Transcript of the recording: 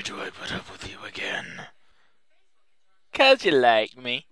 do I put up with you again? Cause you like me.